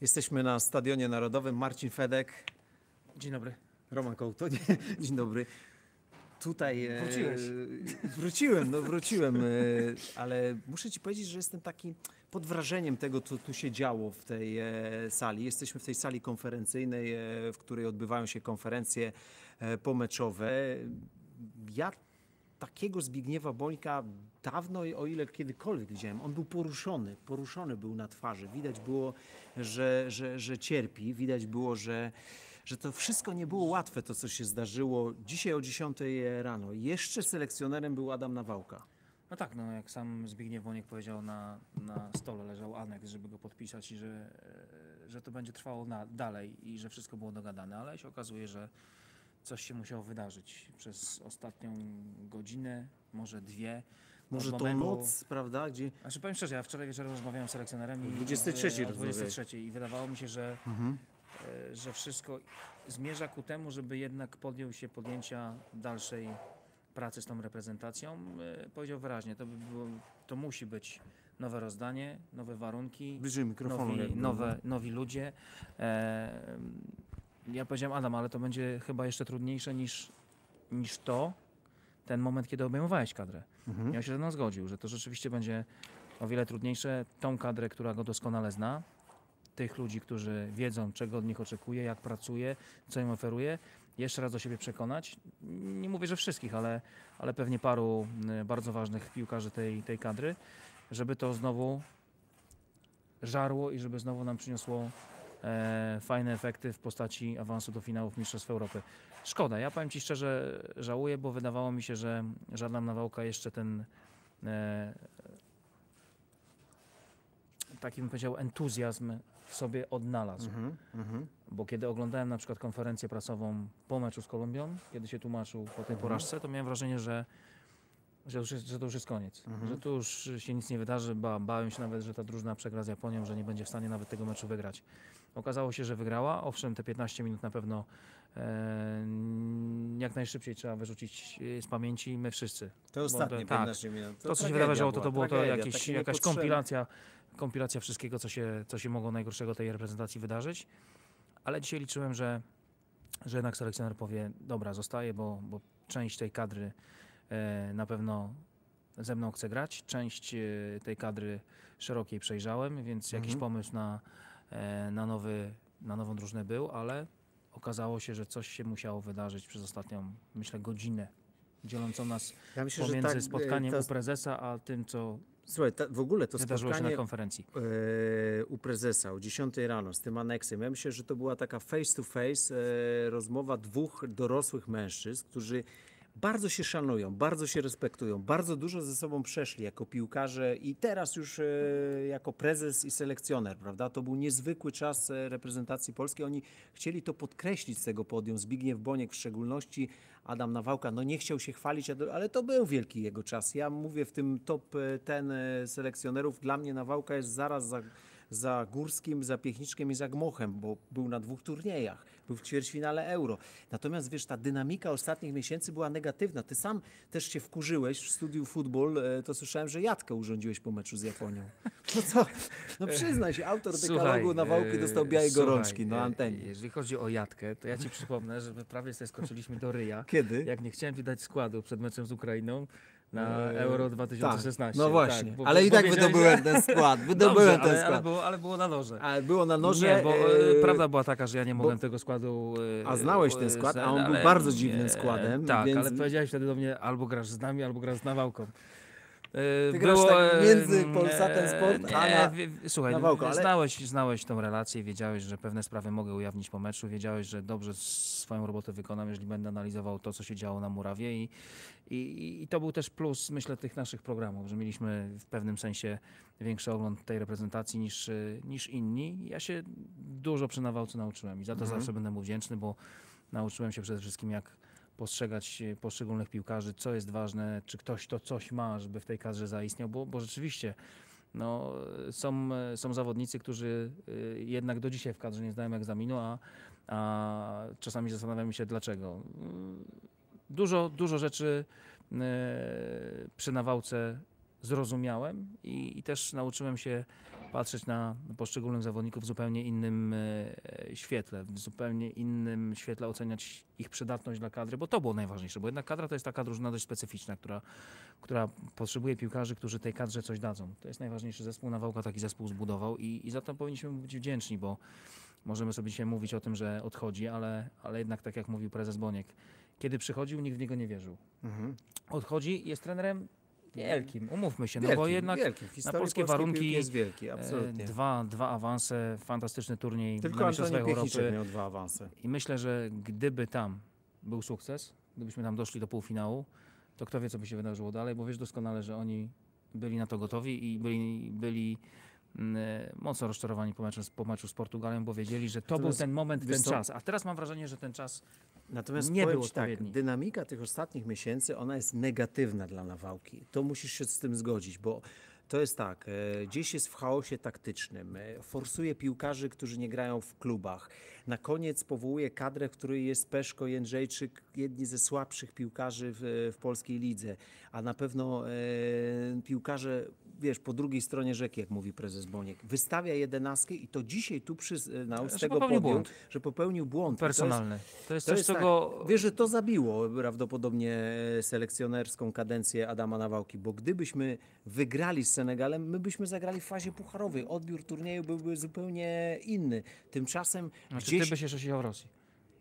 Jesteśmy na Stadionie Narodowym. Marcin Fedek, Dzień dobry. Roman Kołto. Dzień dobry. Tutaj. e, Wróciłeś. Wróciłem, no wróciłem, e, ale muszę Ci powiedzieć, że jestem taki pod wrażeniem tego, co tu się działo w tej e, sali. Jesteśmy w tej sali konferencyjnej, w której odbywają się konferencje pomeczowe. Ja takiego Zbigniewa Bońka dawno, o ile kiedykolwiek widziałem, on był poruszony, poruszony był na twarzy. Widać było, że, że, że cierpi, widać było, że, że to wszystko nie było łatwe, to co się zdarzyło dzisiaj o 10 rano. Jeszcze selekcjonerem był Adam Nawałka. No tak, no jak sam Zbigniew Boniek powiedział, na, na stole leżał aneks, żeby go podpisać i że, e, że to będzie trwało na, dalej i że wszystko było dogadane, ale się okazuje, że coś się musiało wydarzyć przez ostatnią godzinę, może dwie. Może to momentu- noc, prawda? Gdzie... Znaczy powiem szczerze, ja wczoraj wieczorem rozmawiałem z selekcjonerem i 23 e, o rozmawiałeś. 23 i wydawało mi się, że, e, że wszystko zmierza ku temu, żeby jednak podjął się podjęcia dalszej pracy z tą reprezentacją. E, Powiedział wyraźnie, to, by było, to musi być nowe rozdanie, nowe warunki, Bliżej mikrofonu. nowi, nowe, nowi ludzie. E, ja powiedziałem, Adam, ale to będzie chyba jeszcze trudniejsze niż, niż to, ten moment, kiedy obejmowałeś kadrę. Mhm. Ja się ze mną zgodził, że to rzeczywiście będzie o wiele trudniejsze. Tą kadrę, która go doskonale zna, tych ludzi, którzy wiedzą, czego od nich oczekuje, jak pracuje, co im oferuje, jeszcze raz do siebie przekonać. Nie mówię, że wszystkich, ale, ale pewnie paru bardzo ważnych piłkarzy tej, tej kadry, żeby to znowu żarło i żeby znowu nam przyniosło fajne efekty w postaci awansu do finałów Mistrzostw Europy. Szkoda, ja powiem Ci szczerze, żałuję, bo wydawało mi się, że żadna nawałka jeszcze ten e, taki bym powiedział entuzjazm w sobie odnalazł. Mhm, mhm. Bo kiedy oglądałem na przykład konferencję prasową po meczu z Kolumbią, kiedy się tłumaczył po tej Mhm. porażce, to miałem wrażenie, że, że, już jest, że to już jest koniec. Mhm. Że tu już się nic nie wydarzy. Ba, bałem się nawet, że ta drużyna przegra z Japonią, że nie będzie w stanie nawet tego meczu wygrać. Okazało się, że wygrała. Owszem, te 15 minut na pewno e, jak najszybciej trzeba wyrzucić e, z pamięci my wszyscy. To ostatnie tak. 15 minut. To, co się wydarzyło, to, to było to jakieś, jakaś kompilacja, kompilacja wszystkiego, co się, co się mogło najgorszego tej reprezentacji wydarzyć. Ale dzisiaj liczyłem, że, że jednak selekcjoner powie, dobra, zostaje, bo, bo część tej kadry e, na pewno ze mną chce grać, część tej kadry szerokiej przejrzałem, więc jakiś Mhm. pomysł na, na, nowy, na nową drużynę był, ale okazało się, że coś się musiało wydarzyć przez ostatnią, myślę, godzinę dzielącą nas Ja myślę, pomiędzy tak, e, spotkaniem ta, u prezesa, a tym, co Słuchaj, ta, w ogóle to wydarzyło się na spotkanie konferencji. e, u prezesa o 10 rano z tym aneksem. Ja myślę, że to była taka face to face e, rozmowa dwóch dorosłych mężczyzn, którzy bardzo się szanują, bardzo się respektują, bardzo dużo ze sobą przeszli jako piłkarze i teraz już e, jako prezes i selekcjoner, prawda? To był niezwykły czas e, reprezentacji polskiej. Oni chcieli to podkreślić z tego podium. Zbigniew Boniek w szczególności, Adam Nawałka, no nie chciał się chwalić, ale to był wielki jego czas. Ja mówię w tym top e, ten selekcjonerów, dla mnie Nawałka jest zaraz za, za Górskim, za Piechniczkiem i za Gmochem, bo był na dwóch turniejach, był w ćwierćfinale Euro. Natomiast wiesz, ta dynamika ostatnich miesięcy była negatywna. Ty sam też się wkurzyłeś w studiu futbol, e, to słyszałem, że jatkę urządziłeś po meczu z Japonią. No co? No przyznaj się, autor dekalogu Nawałki e, dostał białej gorączki na e, antenie. Jeżeli chodzi o Jatkę, to ja ci przypomnę, że my prawie sobie skoczyliśmy do ryja. Kiedy? Jak nie chciałem ci dać składu przed meczem z Ukrainą na Eee, Euro Tak, 2016. no właśnie, bo- ale bo i tak wydobyłem ten skład, wydobyłem Dobrze, ten ale, ale, skład. było, ale było na noże. Ale było na noże. nie, bo e, e, prawda była taka, że ja nie mogłem tego składu. e, A znałeś ten e, skład, a on był ale bardzo nie, dziwnym składem, Tak, więc- ale powiedziałeś wtedy do mnie albo grasz z nami, albo grasz z Nawałką. E, Ty grasz tak między Polsatem Sport, a nie, na- Słuchaj, na Wałko, ale- znałeś, znałeś tą relację, wiedziałeś, że pewne sprawy mogę ujawnić po meczu, wiedziałeś, że dobrze swoją robotę wykonam, jeżeli będę analizował to, co się działo na Murawie i, i, i to był też plus, myślę, tych naszych programów, że mieliśmy w pewnym sensie większy ogląd tej reprezentacji niż, y, niż inni. Ja się dużo przy Nawałce nauczyłem i za to Mhm. zawsze będę mu wdzięczny, bo nauczyłem się przede wszystkim, jak postrzegać e, poszczególnych piłkarzy, co jest ważne, czy ktoś to coś ma, żeby w tej kadrze zaistniał, bo, bo rzeczywiście no, są, są zawodnicy, którzy e, jednak do dzisiaj w kadrze nie zdają egzaminu, a, a czasami zastanawiamy się dlaczego. Dużo, dużo rzeczy e, przy nawałce zrozumiałem i, i też nauczyłem się patrzeć na poszczególnych zawodników w zupełnie innym e, świetle, w zupełnie innym świetle oceniać ich przydatność dla kadry, bo to było najważniejsze, bo jednak kadra to jest taka drużyna dość specyficzna, która, która potrzebuje piłkarzy, którzy tej kadrze coś dadzą. To jest najważniejszy zespół, Nawałka taki zespół zbudował i, i za to powinniśmy być wdzięczni, bo możemy sobie dzisiaj mówić o tym, że odchodzi, ale, ale jednak tak jak mówił prezes Boniek, kiedy przychodził, nikt w niego nie wierzył. Mhm. Odchodzi jest trenerem wielkim, umówmy się, no bo jednak wielki. W historii polskie warunki, jest wielki, e, absolutnie. dwa, dwa awanse, fantastyczny turniej Tylko na Mistrzostwach Piechniczek Europy. miał dwa awanse. I myślę, że gdyby tam był sukces, gdybyśmy tam doszli do półfinału, to kto wie, co by się wydarzyło dalej, bo wiesz doskonale, że oni byli na to gotowi i byli, byli mocno rozczarowani po meczu, po meczu z Portugalią, bo wiedzieli, że to Natomiast był ten moment, ten co? czas. A teraz mam wrażenie, że ten czas Natomiast nie był tak, dynamika tych ostatnich miesięcy, ona jest negatywna dla Nawałki. To musisz się z tym zgodzić, bo to jest tak, e, gdzieś jest w chaosie taktycznym, e, forsuje piłkarzy, którzy nie grają w klubach. Na koniec powołuje kadrę, w której jest Peszko, Jędrzejczyk, jedni ze słabszych piłkarzy w, w polskiej lidze, a na pewno e, piłkarze, wiesz, po drugiej stronie rzeki, jak mówi prezes Boniek, wystawia jedenastkę i to dzisiaj tu przyznał z Że tego popełnił że popełnił błąd. I to jest- personalny. To jest to coś, jest co tak, go... Wiesz, że to zabiło prawdopodobnie e, selekcjonerską kadencję Adama Nawałki, bo gdybyśmy wygrali z Senegalem, my byśmy zagrali w fazie pucharowej. Odbiór turnieju byłby zupełnie inny. Tymczasem Znaczy, gdzieś... ty byś jeszcze siedział w Rosji.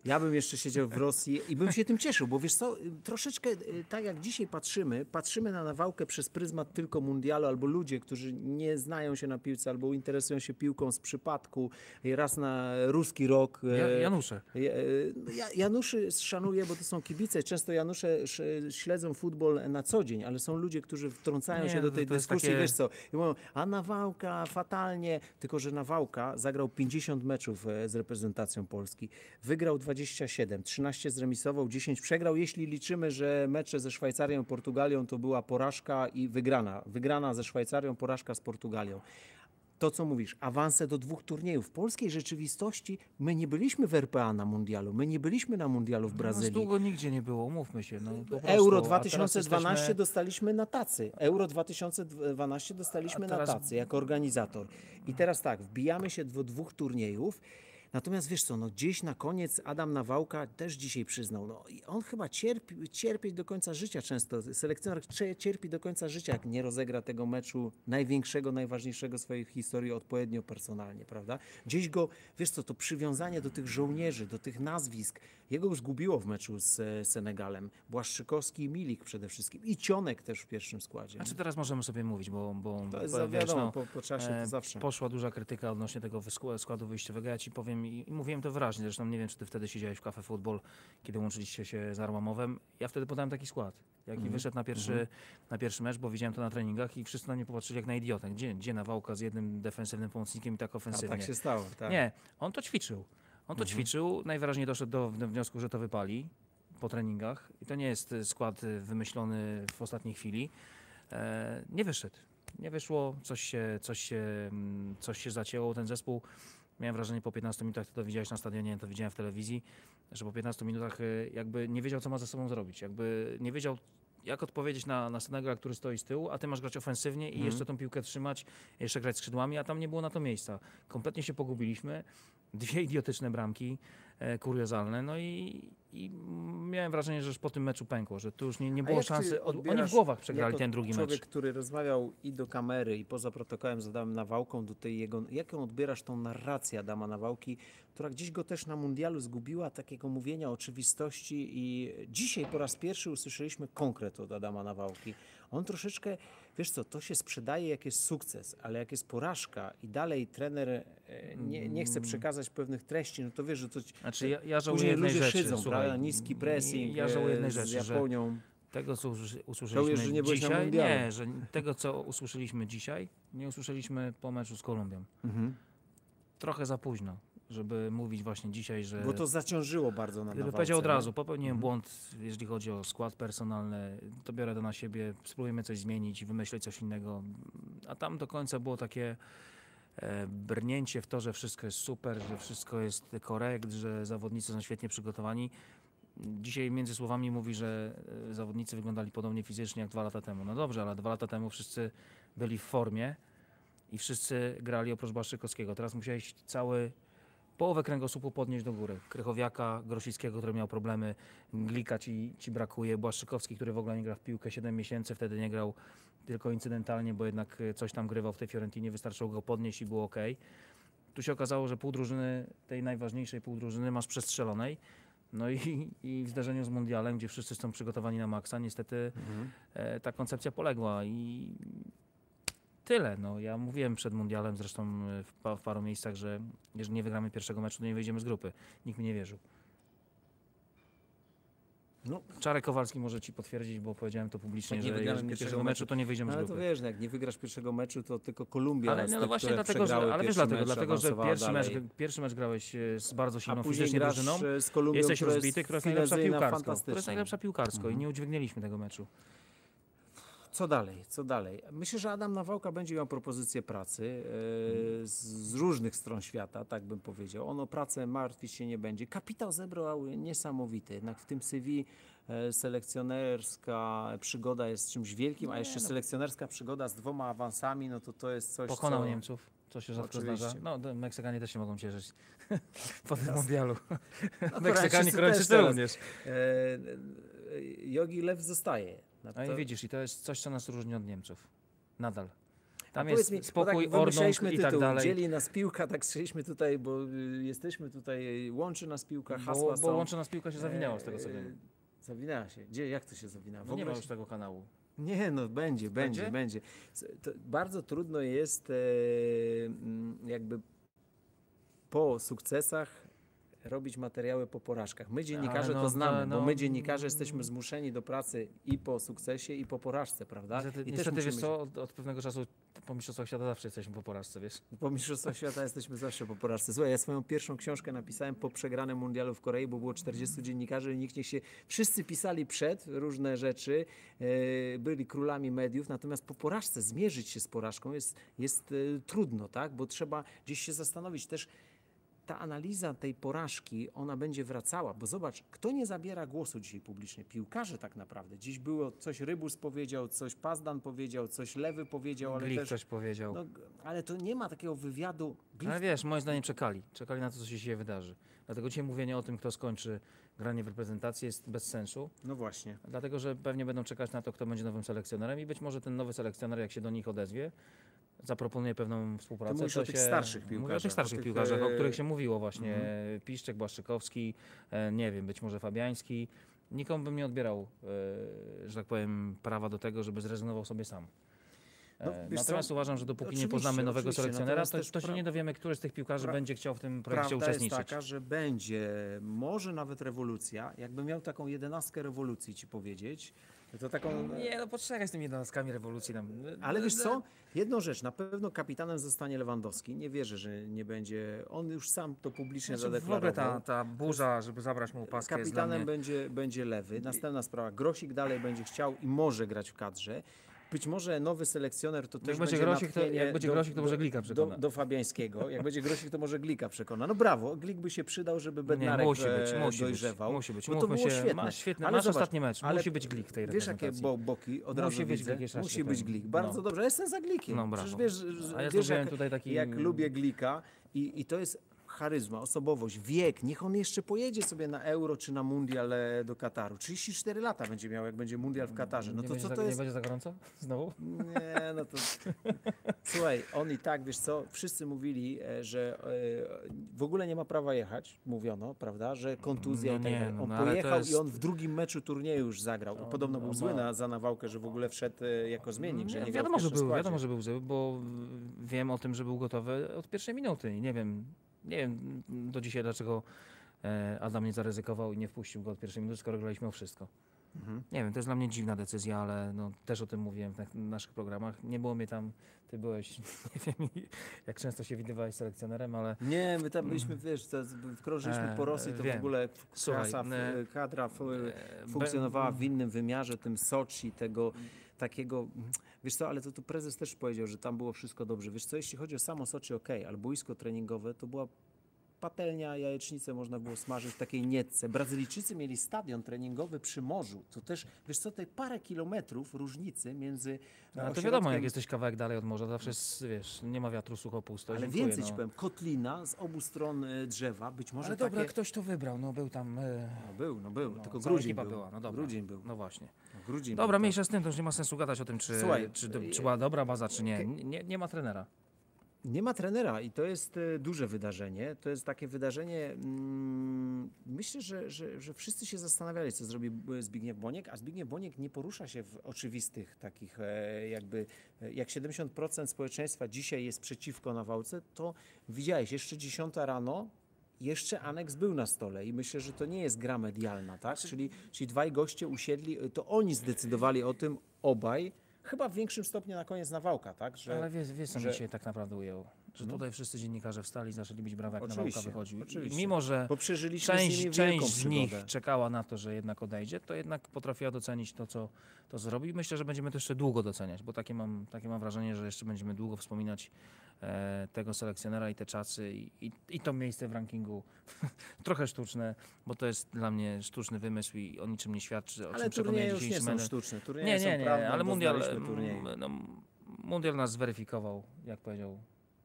Ja bym jeszcze siedział w Rosji i bym się tym cieszył, bo wiesz co, troszeczkę y, tak jak dzisiaj patrzymy, patrzymy na Nawałkę przez pryzmat tylko mundialu, albo ludzie, którzy nie znają się na piłce, albo interesują się piłką z przypadku, raz na ruski rok. e, Ja, Janusze. ja- no ja, Januszy szanuję, bo to są kibice. Często Janusze sz- śledzą futbol na co dzień, ale są ludzie, którzy wtrącają Nie, się do to- tej dyskusji, takie- wiesz co, i mówią, a Nawałka fatalnie, tylko że Nawałka zagrał 50 meczów e, z reprezentacją Polski, wygrał 27, 13 zremisował, 10 przegrał, jeśli liczymy, że mecze ze Szwajcarią i Portugalią to była porażka i wygrana. Wygrana ze Szwajcarią, porażka z Portugalią to, co mówisz, awanse do dwóch turniejów. W polskiej rzeczywistości my nie byliśmy w RPA na mundialu, my nie byliśmy na mundialu w Nas Brazylii. długo nigdzie nie było, umówmy się. No, prostu. Euro A teraz 2012 jesteśmy- dostaliśmy na tacy. Euro 2012 dostaliśmy teraz- na tacy jako organizator. I teraz tak, wbijamy się do dwóch turniejów. Natomiast wiesz co, no gdzieś na koniec Adam Nawałka też dzisiaj przyznał, no i on chyba cierpi, cierpi do końca życia często. Selekcjoner cie- cierpi do końca życia, jak nie rozegra tego meczu największego, najważniejszego swojej historii odpowiednio personalnie, prawda? Gdzieś go, wiesz co, to przywiązanie do tych żołnierzy, do tych nazwisk, jego zgubiło w meczu z e, Senegalem. Błaszczykowski i Milik przede wszystkim. I Cionek też w pierwszym składzie. Znaczy teraz możemy sobie mówić, bo, bo To jest bo za wiesz, wiadomo, no, po, po czasie e, to zawsze. Poszła duża krytyka odnośnie tego składu wyjściowego. Ja ci powiem i, i mówiłem to wyraźnie, zresztą nie wiem, czy ty wtedy siedziałeś w Cafe Football, kiedy łączyliście się z Arłamowem. Ja wtedy podałem taki skład. Jaki Mhm. wyszedł na pierwszy, na pierwszy mecz, bo widziałem to na treningach i wszyscy na mnie popatrzyli jak na idiotę. Gdzie, gdzie Nawałka z jednym defensywnym pomocnikiem i tak A ofensywnie? tak się stało, tak. Nie, on to ćwiczył. On to ćwiczył, najwyraźniej doszedł do do wniosku, że to wypali po treningach. I to nie jest y, skład y, wymyślony w ostatniej chwili. E, nie wyszedł. Nie wyszło, coś się, coś, się, mm, coś się zacięło. Ten zespół, miałem wrażenie po 15 minutach, ty to widziałeś na stadionie, to widziałem w telewizji, że po 15 minutach y, jakby nie wiedział, co ma ze sobą zrobić. Jakby nie wiedział, jak odpowiedzieć na, na Senegal, który stoi z tyłu, a ty masz grać ofensywnie i jeszcze tą piłkę trzymać, jeszcze grać skrzydłami, a tam nie było na to miejsca. Kompletnie się pogubiliśmy. Dwie idiotyczne bramki, e, kuriozalne, no i, i miałem wrażenie, że już po tym meczu pękło, że tu już nie, nie było szansy. Oni w głowach przegrali ten drugi człowiek, mecz. który rozmawiał i do kamery, i poza protokołem z Adamem Nawałką, do tej jego, jaką odbierasz tą narrację Adama Nawałki, która gdzieś go też na mundialu zgubiła, takiego mówienia oczywistości i dzisiaj po raz pierwszy usłyszeliśmy konkret od Adama Nawałki. On troszeczkę, wiesz co, to się sprzedaje jak jest sukces, ale jak jest porażka i dalej trener e, nie, nie chce przekazać pewnych treści, no to wiesz, że to Znaczy, ja, ja żałuję później ludzie rzeczy. szydzą, słuchaj, prawda? Niski pressing Ja e, rzeczy, z że Japonią. tego, co usłyszeliśmy Żałujesz, że nie dzisiaj, nie, że tego, co usłyszeliśmy dzisiaj, nie usłyszeliśmy po meczu z Kolumbią. Mhm. Trochę za późno, żeby mówić właśnie dzisiaj, że... Bo to zaciążyło bardzo na Gdyby nawałce, powiedział od razu, popełniłem Mhm. błąd, jeżeli chodzi o skład personalny, to biorę to na siebie, spróbujemy coś zmienić, wymyśleć coś innego. A tam do końca było takie e, brnięcie w to, że wszystko jest super, że wszystko jest korekt, że zawodnicy są świetnie przygotowani. Dzisiaj między słowami mówi, że e, zawodnicy wyglądali podobnie fizycznie jak dwa lata temu. No dobrze, ale dwa lata temu wszyscy byli w formie. i wszyscy grali oprócz Błaszczykowskiego. Teraz musiałeś cały połowę kręgosłupu podnieść do góry. Krychowiaka, Grosickiego, który miał problemy, Glika ci, ci brakuje, Błaszczykowski, który w ogóle nie gra w piłkę 7 miesięcy, wtedy nie grał tylko incydentalnie, bo jednak e, coś tam grywał w tej Fiorentinie, wystarczyło go podnieść i było ok. Tu się okazało, że pół drużyny, tej najważniejszej pół drużyny masz przestrzelonej. No i, i w zderzeniu z Mundialem, gdzie wszyscy są przygotowani na maksa, niestety e, ta koncepcja poległa i tyle. No, ja mówiłem przed Mundialem, zresztą e, w, pa, w paru miejscach, że jeżeli nie wygramy pierwszego meczu, to nie wyjdziemy z grupy. Nikt mi nie wierzył. No, Czarek Kowalski może ci potwierdzić, bo powiedziałem to publicznie, że jeżeli pierwszego pierwszego meczu, to nie wyjdziemy no, z ale to grupy. wiesz, no, jak nie wygrasz pierwszego meczu, to tylko Kolumbia, Ale no, te, właśnie dlatego, że, ale wiesz, dlatego, dlatego że pierwszy mecz, pierwszy mecz grałeś e, z bardzo silną fizycznie drużyną. e, z Kolumbią, Jesteś rozbity, która jest najlepsza piłkarsko. Która jest najlepsza piłkarsko i Mhm. nie udźwignęliśmy tego meczu. Co dalej? Co dalej? Myślę, że Adam Nawałka będzie miał propozycję pracy e, z, z różnych stron świata, tak bym powiedział. On o pracę martwić się nie będzie. Kapitał zebrał niesamowity. Jednak w tym CV e, selekcjonerska przygoda jest czymś wielkim, a jeszcze no. selekcjonerska przygoda z dwoma awansami, no to to jest coś, Pokonał co... Niemców, co się rzadko Oczywiście. zdarza. No, Meksykanie też się mogą cieszyć po tym mundialu. Meksykanie, Koreańczycy również. E, Jogi Lew zostaje. No No to- i widzisz, i to jest coś, co nas różni od Niemców. Nadal. Tam A jest mi, bo spokój, tak ordnung i tak dalej. Dzieli nas piłka, tak słyszeliśmy tutaj, bo y, jesteśmy tutaj, łączy nas piłka, hasła Bo, bo są. łączy nas piłka się zawinęła z tego co E, wiem. Zawinęła się. Gdzie, jak to się zawinęło? W No nie ogóle ma się- już tego kanału. Nie, no będzie, będzie, Będzie? będzie. Bardzo trudno jest e, jakby po sukcesach robić materiały po porażkach. My dziennikarze no, to znamy, no, bo no, my dziennikarze jesteśmy zmuszeni do pracy i po sukcesie, i po porażce, prawda? Niestety, I też niestety wiesz musimy co, od, od pewnego czasu po Mistrzostwach Świata zawsze jesteśmy po porażce, wiesz. Po Mistrzostwach Świata jesteśmy zawsze po porażce. Słuchaj, ja swoją pierwszą książkę napisałem po przegranym mundialu w Korei, bo było 40 dziennikarzy i nikt nie się... Wszyscy pisali przed różne rzeczy, e, byli królami mediów, natomiast po porażce zmierzyć się z porażką jest, jest e, trudno, tak? Bo trzeba gdzieś się zastanowić też, ta analiza tej porażki, ona będzie wracała, bo zobacz, kto nie zabiera głosu dzisiaj publicznie? Piłkarze tak naprawdę. Dziś było coś Rybus powiedział, coś Pazdan powiedział, coś Lewy powiedział, ale Glik też... coś powiedział. No, ale to nie ma takiego wywiadu. Glik Ale wiesz, moim zdaniem czekali. Czekali na to, co się dzisiaj wydarzy. Dlatego dzisiaj mówienie o tym, kto skończy granie w reprezentacji jest bez sensu. No właśnie. Dlatego, że pewnie będą czekać na to, kto będzie nowym selekcjonerem i być może ten nowy selekcjoner, jak się do nich odezwie, zaproponuje pewną współpracę. mówisz to o tych starszych Mówię o piłkarzach, tych starszych o tych, piłkarzach, o e, Mhm. których się mówiło właśnie. Piszczek, Błaszczykowski, e, nie wiem, być może Fabiański. Nikomu bym nie odbierał, e, że tak powiem, prawa do tego, żeby zrezygnował sobie sam. No, E, Natomiast co? uważam, że dopóki nie Oczywiście, poznamy nowego oczywiście, selekcjonera, to, to się nie dowiemy, który z tych piłkarzy będzie chciał w tym projekcie Prawda jest uczestniczyć. taka, że będzie może nawet rewolucja. Jakby miał taką jedenastkę rewolucji ci powiedzieć, to taką... Nie, no poczekaj z tymi jednostkami rewolucji nam. Ale wiesz co? Jedną rzecz, na pewno kapitanem zostanie Lewandowski. Nie wierzę, że nie będzie. On już sam to publicznie Znaczy, w zadeklarował. ogóle ta, ta burza, żeby zabrać mu dla Kapitanem będzie, będzie lewy. Następna sprawa. Grosik dalej będzie chciał i może grać w kadrze. Być może nowy selekcjoner to też Jak będzie Grosik, to- jak będzie do- Grosik, to do- może Glika do, przekona. do Fabiańskiego. Jak będzie Grosik, to może Glika przekona. No brawo, Glik by się przydał, żeby Bednarek nie, musi być, musi dojrzewał. być, musi być. Bo to było się, świetne. Masz, świetny, Ale masz zobacz, ostatni mecz, ale musi być Glik tej Wiesz jakie bo, boki od Musi razu być widzę? Glik, Musi być. Glik. Bardzo No. dobrze. Ja jestem za Glikiem. No, brawo. Przecież wiesz, A ja wiesz jak, tutaj taki- jak lubię Glika i, i to jest charyzma, osobowość, wiek. Niech on jeszcze pojedzie sobie na Euro czy na Mundial e, do Kataru. 34 lata będzie miał, jak będzie Mundial w Katarze. No nie, to co to nie jest? będzie za gorąco? Znowu? Nie, no to. Słuchaj, on i tak, wiesz co, wszyscy mówili, e, że e, w ogóle nie ma prawa jechać, mówiono, prawda, że kontuzja No i tak nie, dalej. no, On no, pojechał jest- i on w drugim meczu turnieju już zagrał. Podobno był on zły na, za nawałkę, że w ogóle wszedł jako zmiennik, że nie grał wiadomo, że był, składzie. wiadomo, że był zły, bo wiem o tym, że był gotowy od pierwszej minuty i nie wiem, nie wiem do dzisiaj dlaczego e, Adam nie zaryzykował i nie wpuścił go od pierwszej minuty, skoro graliśmy o wszystko. Mhm. Nie wiem, to jest dla mnie dziwna decyzja, ale no, też o tym mówiłem w na- naszych programach. Nie było mnie tam, ty byłeś, nie wiem jak często się widywałeś selekcjonerem, ale Nie, my tam byliśmy, wiesz, to, krążyliśmy po E, Rosji, to w wiem. ogóle Słuchaj, klasa, e, f- kadra e, funkcjonowała w innym wymiarze, tym Soczi, tego takiego, wiesz co, ale to, to prezes też powiedział, że tam było wszystko dobrze. Wiesz co, jeśli chodzi o samo Soczi, ok, ale boisko treningowe to była patelnia, jajecznicę można było smażyć w takiej nietce. Brazylijczycy mieli stadion treningowy przy morzu. To też, wiesz co, te parę kilometrów różnicy między No, to ośrodkiem- wiadomo, jak jesteś kawałek dalej od morza, zawsze jest, wiesz, nie ma wiatru, sucho, pusto. Ale dziękuję, więcej no. ci powiem, kotlina z obu stron e, drzewa, być może Ale takie... dobra, ktoś to wybrał, no był tam... E, No był, no był, no, tylko grudzień ekipa był. była, no dobra. Grudzień był. No właśnie. No, grudzień Dobra, był, tak. mniejsza z tym, to już nie ma sensu gadać o tym, czy, Słuchaj, czy, to, e, czy była dobra baza, czy nie. Nie, nie ma trenera. Nie ma trenera i to jest e, duże wydarzenie. To jest takie wydarzenie, mm, myślę, że, że, że wszyscy się zastanawiali, co zrobi e, Zbigniew Boniek, a Zbigniew Boniek nie porusza się w oczywistych takich e, jakby, jak 70% społeczeństwa dzisiaj jest przeciwko nawałce, to widziałeś, jeszcze 10 rano jeszcze aneks był na stole i myślę, że to nie jest gra medialna, tak? Czyli, czyli dwaj goście usiedli, to oni zdecydowali o tym, obaj, chyba w większym stopniu na koniec Nawałka, tak? Że, Ale wiesz, wiesz co że- mnie dzisiaj tak naprawdę ujęło? Że No. tutaj wszyscy dziennikarze wstali, zaczęli bić brawa, jak Oczywiście, Nawałka wychodził. I oczywiście. mimo, że przeżyliśmy z część, część z nich czekała na to, że jednak odejdzie, to jednak potrafiła docenić to, co to zrobił. I myślę, że będziemy to jeszcze długo doceniać, bo takie mam, takie mam wrażenie, że jeszcze będziemy długo wspominać e, tego selekcjonera i te czasy i, i, i to miejsce w rankingu. Trochę sztuczne, bo to jest dla mnie sztuczny wymysł i o niczym nie świadczy. O Ale czym turnieje już nie są sztuczne. Turnieje Nie, nie, nie, prawdą, ale mundial, znaliśmy turnieje. m, no, mundial nas zweryfikował, jak powiedział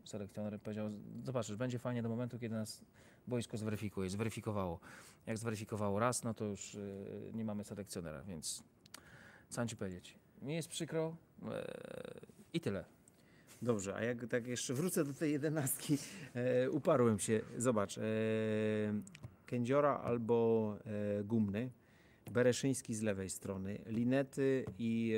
selekcjoner. Powiedział, zobaczysz, będzie fajnie do momentu, kiedy nas boisko zweryfikuje. Zweryfikowało. Jak zweryfikowało raz, no to już y, nie mamy selekcjonera, więc co ci powiedzieć? Mi jest przykro e, i tyle. Dobrze, a jak tak jeszcze wrócę do tej jedenastki, e, uparłem się. Zobacz, e, Kędziora albo Gumny, Bereszyński z lewej strony, Linety i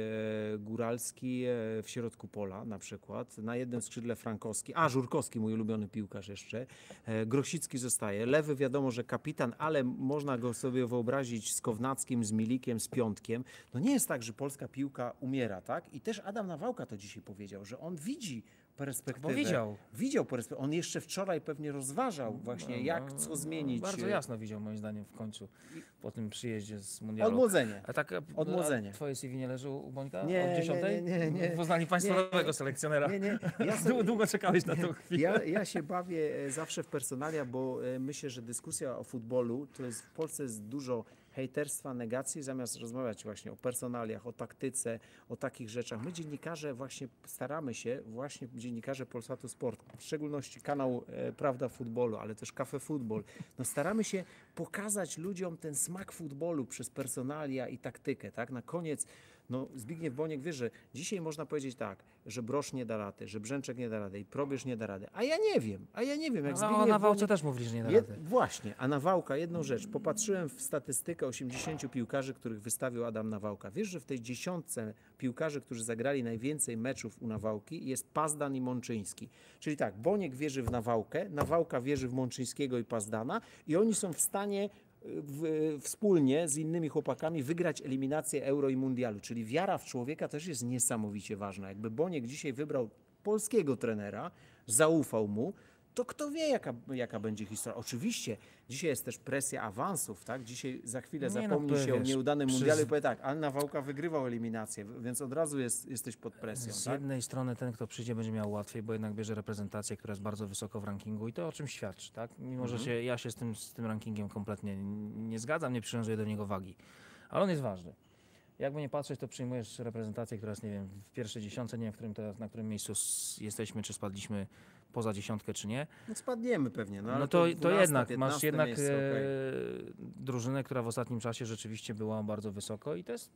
e, Góralski e, w środku pola na przykład, na jednym skrzydle Frankowski, a Żurkowski, mój ulubiony piłkarz jeszcze, e, Grosicki zostaje, lewy wiadomo, że kapitan, ale można go sobie wyobrazić z Kownackim, z Milikiem, z Piątkiem. No nie jest tak, że polska piłka umiera, tak? I też Adam Nawałka to dzisiaj powiedział, że on widzi perspektywę. Bo widział. Widział perspektywę. On jeszcze wczoraj pewnie rozważał właśnie, jak co zmienić. Bardzo e, jasno widział moim zdaniem w końcu po tym przyjeździe z mundialu. Odmłodzenie. A tak, Odmłodzenie. A twoje CV nie leży u Bońka Nie, od dziesiątej? nie, nie, nie. Poznali państwo nowego selekcjonera. Nie, nie. Ja Długo, długo czekałeś na tą chwilę. Ja, ja się bawię e, zawsze w personalia, bo e, myślę, że dyskusja o futbolu to jest w Polsce jest dużo hejterstwa, negacji, zamiast rozmawiać właśnie o personaliach, o taktyce, o takich rzeczach. My dziennikarze właśnie staramy się, właśnie dziennikarze Polsatu Sport, w szczególności kanał e, Prawda Futbolu, ale też Cafe Futbol, no staramy się pokazać ludziom ten smak futbolu przez personalia i taktykę, tak? Na koniec no, Zbigniew Boniek wie, że dzisiaj można powiedzieć tak, że Brosz nie da rady, że Brzęczek nie da rady i Probierz nie da rady. A ja nie wiem, a ja nie wiem. Jak No, Zbigniew a na Wałce Boniek... też mówili, że nie da Jed... rady. Właśnie, a Nawałka, jedną rzecz. Popatrzyłem w statystykę 80 piłkarzy, których wystawił Adam Nawałka. Wiesz, że w tej dziesiątce piłkarzy, którzy zagrali najwięcej meczów u Nawałki jest Pazdan i Mączyński. Czyli tak, Boniek wierzy w Nawałkę, Nawałka wierzy w Mączyńskiego i Pazdana i oni są w stanie w, wspólnie z innymi chłopakami wygrać eliminację Euro i Mundialu. Czyli wiara w człowieka też jest niesamowicie ważna. Jakby Boniek dzisiaj wybrał polskiego trenera, zaufał mu, to kto wie, jaka, jaka będzie historia. Oczywiście, dzisiaj jest też presja awansów, tak? Dzisiaj za chwilę Nie no, zapomni to się o wiesz, nieudanym przez- mundialu i powie tak, Anna Wałka wygrywał eliminację, więc od razu jest, jesteś pod presją, Z tak? jednej strony ten, kto przyjdzie, będzie miał łatwiej, bo jednak bierze reprezentację, która jest bardzo wysoko w rankingu i to o czym świadczy, tak? Mimo, Mhm. że się, ja się z tym, z tym rankingiem kompletnie nie zgadzam, nie przywiązuję do niego wagi, ale on jest ważny. Jakby nie patrzeć, to przyjmujesz reprezentację, która jest, nie wiem, w pierwszej dziesiątce, nie wiem, w którym teraz, na którym miejscu jesteśmy, czy spadliśmy poza dziesiątkę, czy nie. No spadniemy pewnie, no, No, to, to 12, jednak, 15 masz jednak miejsce, e, drużynę, która w ostatnim czasie rzeczywiście była bardzo wysoko i to jest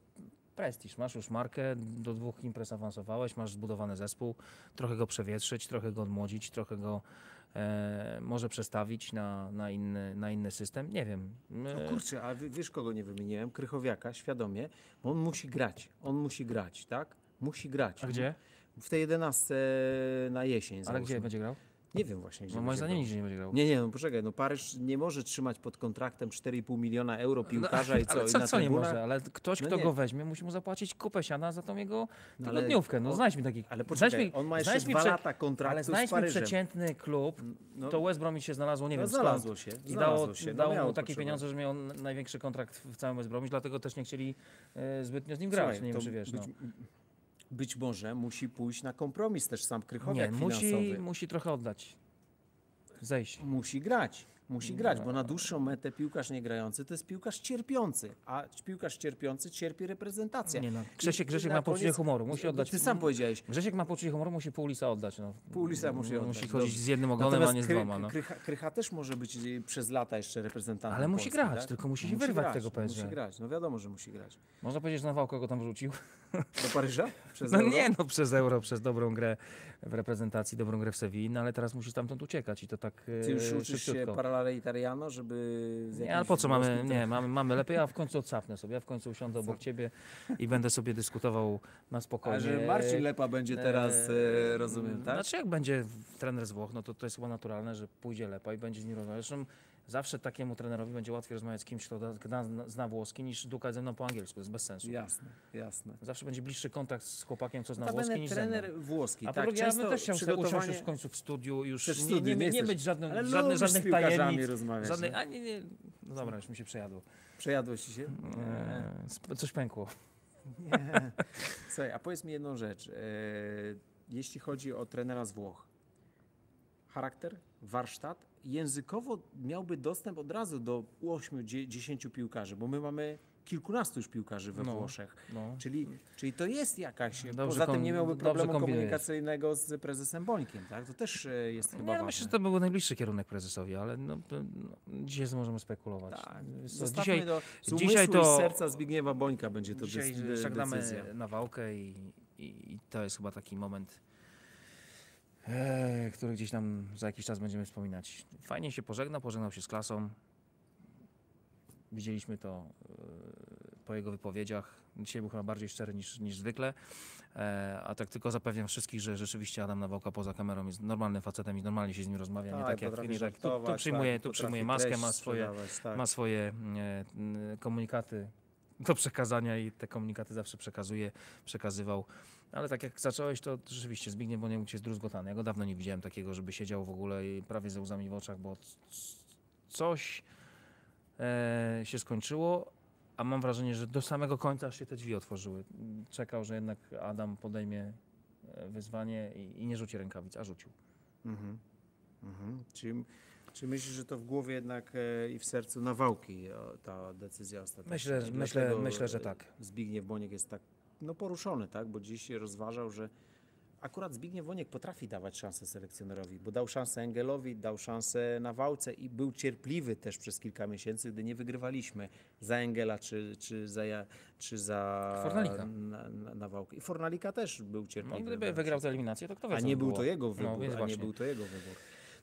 prestiż. Masz już markę, do dwóch imprez awansowałeś, masz zbudowany zespół, trochę go przewietrzyć, trochę go odmłodzić, trochę go e, może przestawić na, na, inny, na inny system. Nie wiem. No E, kurczę, a wiesz kogo nie wymieniłem? Krychowiaka, świadomie, bo on musi grać, on musi grać, tak? Musi grać. a gdzie? W tej jedenastce na jesień Ale gdzie będzie grał? Nie wiem właśnie, gdzie No, moim zdaniem nigdzie nie będzie grał. Nie, nie, no poczekaj, no Paryż nie może trzymać pod kontraktem 4,5 miliona euro piłkarza i co, ale i co, na co nie może? Ale ktoś, No kto nie. go weźmie, musi mu zapłacić kupę siana za tą jego No tygodniówkę. No on- znajdź mi taki... Ale znajdź poczekaj, mi- on ma jeszcze znajdź dwa lata kontraktu Ale znajdź mi przeciętny klub, No, to West Brom się znalazło, nie no wiem znalazło skąd. się, I dało, się. no dało mu takie potrzebę. pieniądze, że miał największy kontrakt w całym West Bromwich, dlatego też nie chcieli e, zbytnio z nim grać. Słuchaj, nie wiem, czy wiesz. Być, może musi pójść na kompromis też sam Nie, Krychowiak musi, finansowy. musi trochę oddać. Zejść. Musi grać. Musi grać, bo na dłuższą metę piłkarz niegrający to jest piłkarz cierpiący, a piłkarz cierpiący cierpi reprezentacja. Nie no, Grzesiek, Grzesiek ma poczucie humoru, musi oddać... Ty sam powiedziałeś, Grzesiek ma poczucie humoru, musi pół lisa oddać. No. pół lisa musi oddać. Musi chodzić dobrze. z jednym ogonem, a nie z dwoma. No. Krycha, Krycha też może być przez lata jeszcze reprezentantem Ale musi Polski, grać, tak? tylko musi się wyrwać grać, tego PSG. Musi grać, no wiadomo, że musi grać. Można powiedzieć, że Nawałko go tam wrzucił. Do Paryża? Przez No Euro? nie, no przez euro, przez dobrą grę w reprezentacji, dobrą grę w Sewilli, no ale teraz musi stamtąd uciekać i to tak Ty już e, uczysz się paralele italiano, żeby... z Nie, ale po co mamy, nie, mamy, mamy lepiej, ja w końcu odsapnę sobie, ja w końcu usiądę obok ciebie i będę sobie dyskutował na A spokojnie. że Marcin Lepa będzie teraz, e, rozumiem, tak? Znaczy jak będzie trener z Włoch, no to to jest chyba naturalne, że pójdzie Lepa i będzie z nim. Zresztą zawsze takiemu trenerowi będzie łatwiej rozmawiać z kimś, kto da- zna, włoski, niż dukać ze mną po angielsku, to jest bez sensu. Jasne, jasne. Zawsze będzie bliższy kontakt z chłopakiem, co zna Notabene włoski niż ze mną. trener włoski, A po tak, drugie, ja bym też chciał usiąść przygotowanie... już w końcu w studiu, już w nie, studiu, nie, nie nie, nie być żadnym, Ale z żadnych tajemnic. rozmawiać, Żadnych, a nie, nie, no dobra, już mi się przejadło. Przejadło ci się? Eee, coś pękło. Nie. Słuchaj, a powiedz mi jedną rzecz. E, jeśli chodzi o trenera z Włoch, charakter, warsztat, językowo miałby dostęp od razu do 8-10 piłkarzy, bo my mamy kilkunastu już piłkarzy we No. Włoszech. No. Czyli, czyli to jest jakaś. Dobrze poza tym nie miałby problemu komunikacyjnego z prezesem Bońkiem, tak? To też e, jest chyba Nie, ważne. myślę, że to był najbliższy kierunek prezesowi, ale no, no, dzisiaj możemy spekulować. Tak. Zostawmy dzisiaj do, z dzisiaj to- serca Zbigniewa Bońka będzie to dzisiaj decyzja. nawałkę i, i, i to jest chyba taki moment, e, który gdzieś tam za jakiś czas będziemy wspominać. Fajnie się pożegnał, pożegnał się z klasą. Widzieliśmy to e, po jego wypowiedziach. Dzisiaj był chyba bardziej szczery niż, niż zwykle. E, a tak tylko zapewniam wszystkich, że rzeczywiście Adam Nawałka poza kamerą jest normalnym facetem i normalnie się z nim rozmawia. nie tak jak potrafi nie tak. Tu, tu żartować, przyjmuje, tak, tu przyjmuje maskę, ma swoje, tak. ma swoje e, komunikaty do przekazania i te komunikaty zawsze przekazuje, przekazywał. Ale tak jak zacząłeś, to rzeczywiście Zbigniew Boniek jest druzgotany. Ja go dawno nie widziałem takiego, żeby siedział w ogóle i prawie ze łzami w oczach, bo coś e, się skończyło, a mam wrażenie, że do samego końca aż się te drzwi otworzyły. Czekał, że jednak Adam podejmie e, wyzwanie i, i nie rzuci rękawic, a rzucił. Mhm. Mhm. Czy, czy myślisz, że to w głowie jednak e, i w sercu nawałki o, ta decyzja ostateczna? Myślę, myślę, myślę, że e, tak. Zbigniew Boniek jest tak no, poruszony, tak? bo dziś się rozważał, że akurat Zbigniew Boniek potrafi dawać szansę selekcjonerowi, bo dał szansę Engelowi, dał szansę Nawałce i był cierpliwy też przez kilka miesięcy, gdy nie wygrywaliśmy za Engela czy, czy za, czy za Fornalika. na, na, Nawałkę. I Fornalika też był cierpliwy. No i gdyby wygrał tę eliminację, to kto wie, A nie by był było. to jego No, wybór, więc a nie był to jego wybór.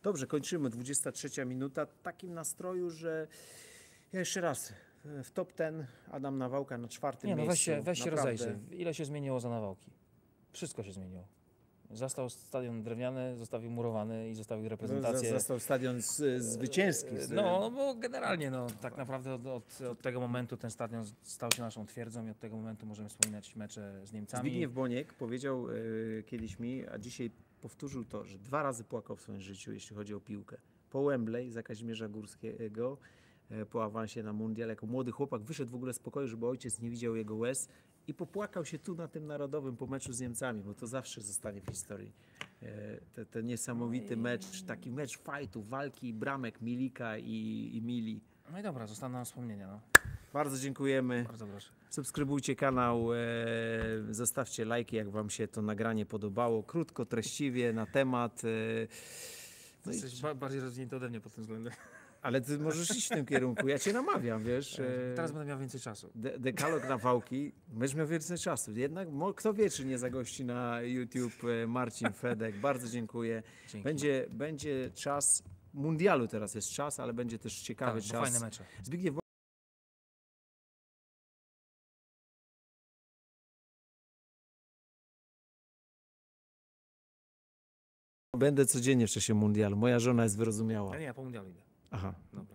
Dobrze, kończymy. 23 minuta. W takim nastroju, że ja jeszcze raz w top ten Adam Nawałka na czwartym Nie, no miejscu. weź się, weź się rozejrzyj. Ile się zmieniło za nawałki? Wszystko się zmieniło. Zastał stadion drewniany, zostawił murowany i zostawił reprezentację. Został stadion z, zwycięski. Z, No, bo generalnie, no, tak naprawdę od, od, od tego momentu ten stadion stał się naszą twierdzą i od tego momentu możemy wspominać mecze z Niemcami. Zbigniew Boniek powiedział e, kiedyś mi, a dzisiaj powtórzył to, że dwa razy płakał w swoim życiu, jeśli chodzi o piłkę. Po Wembley za Kazimierza Górskiego, po awansie na mundial, jako młody chłopak wyszedł w ogóle z pokoju, żeby ojciec nie widział jego łez i popłakał się tu na tym narodowym po meczu z Niemcami, bo to zawsze zostanie w historii. E, te- Ten niesamowity mecz, taki mecz fajtu, walki, bramek Milika i, i Mili. No i dobra, zostaną nam wspomnienia. No. Bardzo dziękujemy. Bardzo proszę. Subskrybujcie kanał, e, zostawcie lajki, jak Wam się to nagranie podobało. Krótko, treściwie, na temat. E, no i, Jesteś ba- bardziej rozwinięty ode mnie pod tym względem. Ale Ty możesz iść w tym kierunku. Ja Cię namawiam, wiesz. E, Teraz będę miał więcej czasu. de, dekalog na wałki. Będziesz miał więcej czasu. Jednak kto wie, czy nie zagości na YouTube e, Marcin Fedek. Bardzo dziękuję. Dzięki. Będzie, będzie czas. Mundialu teraz jest czas, ale będzie też tak, ciekawy bo czas. fajne mecze. Zbigniew Będę codziennie w czasie mundialu. Moja żona jest wyrozumiała. A nie, ja po mundialu idę. Ah. Non,